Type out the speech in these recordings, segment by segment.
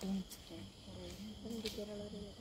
ആ പോവാ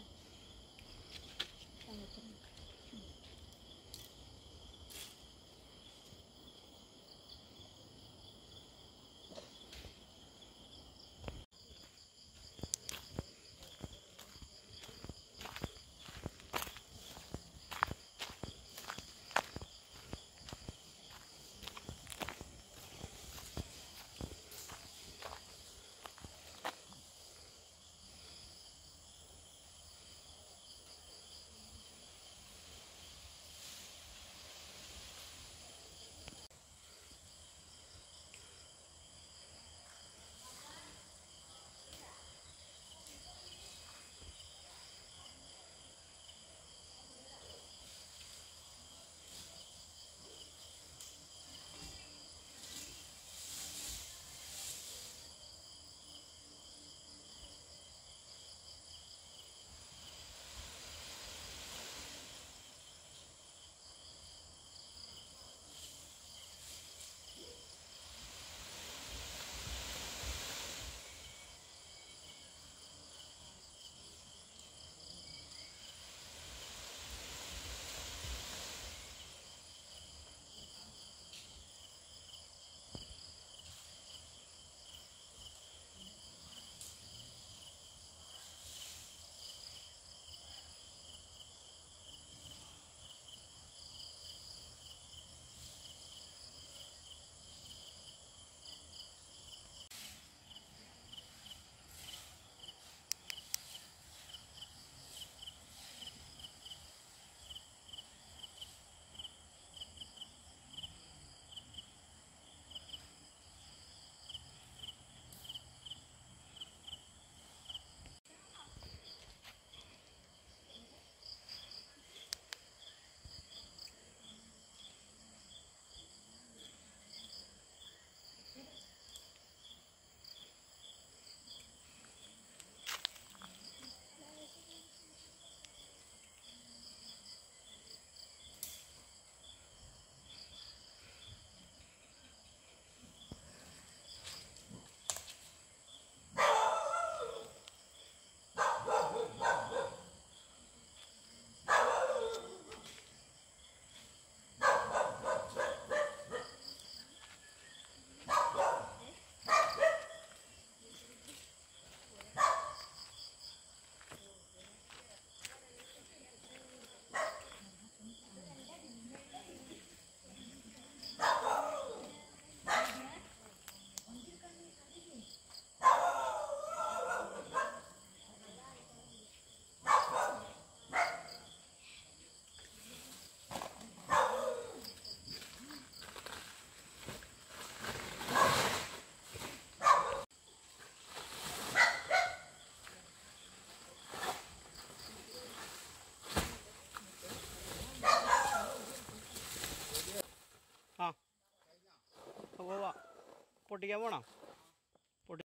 പൊട്ടിക്കാൻ പോണോ?